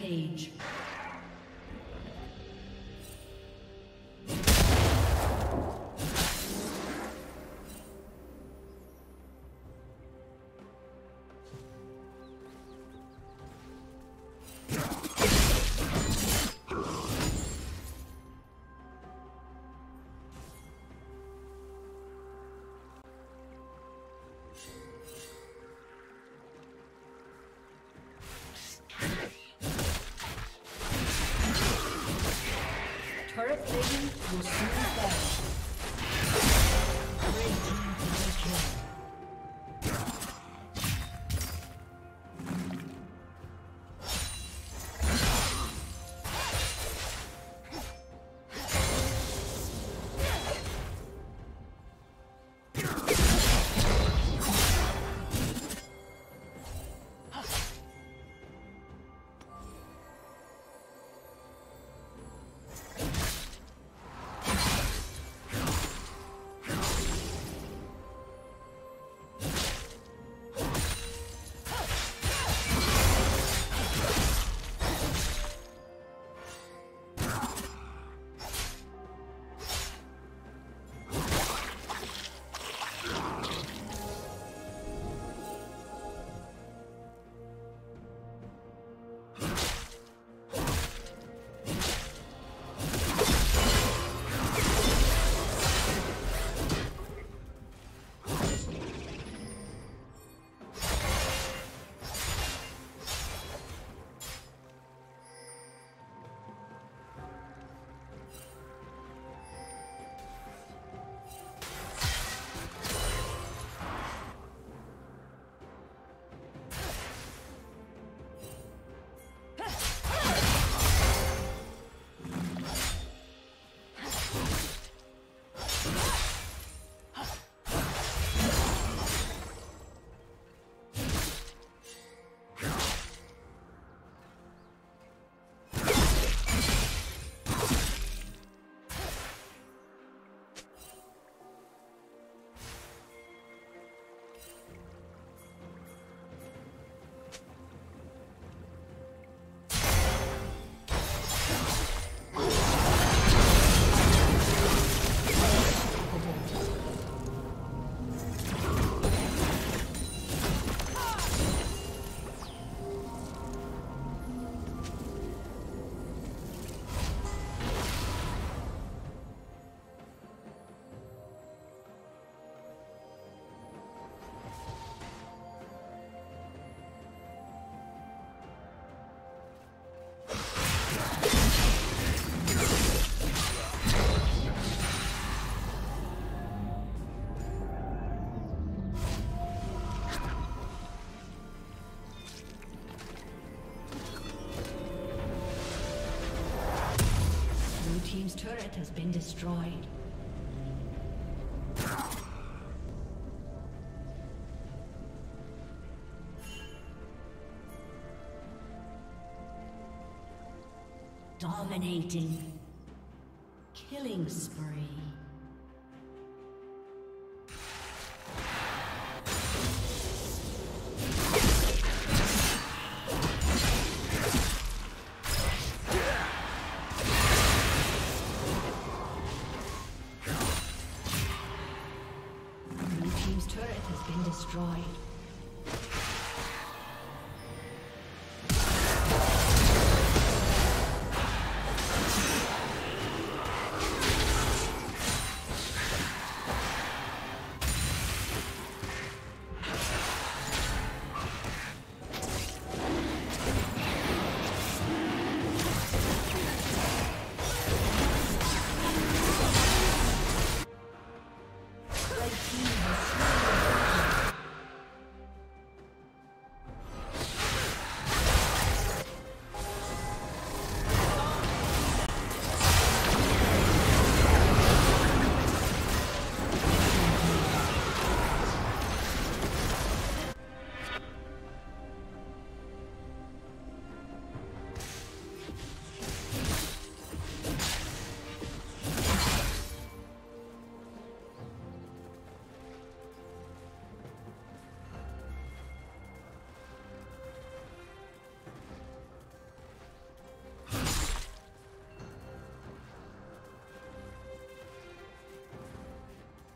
Rampage. Plating will soon fall. Great team's turret has been destroyed. Dominating. Killing spree.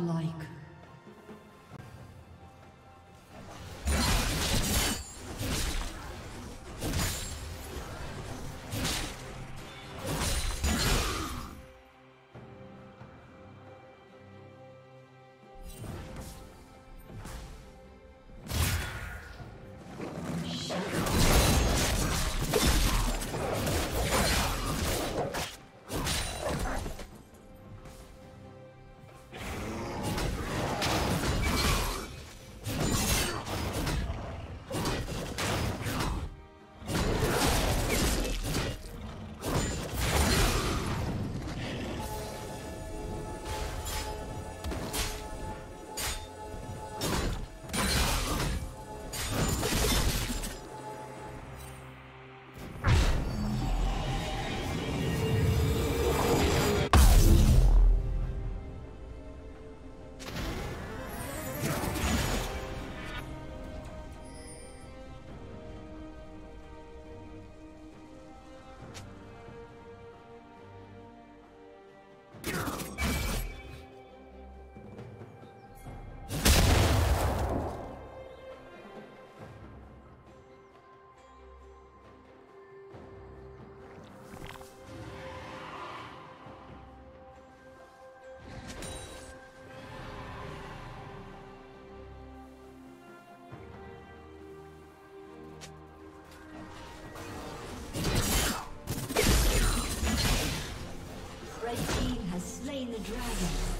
godlike. slain the dragon.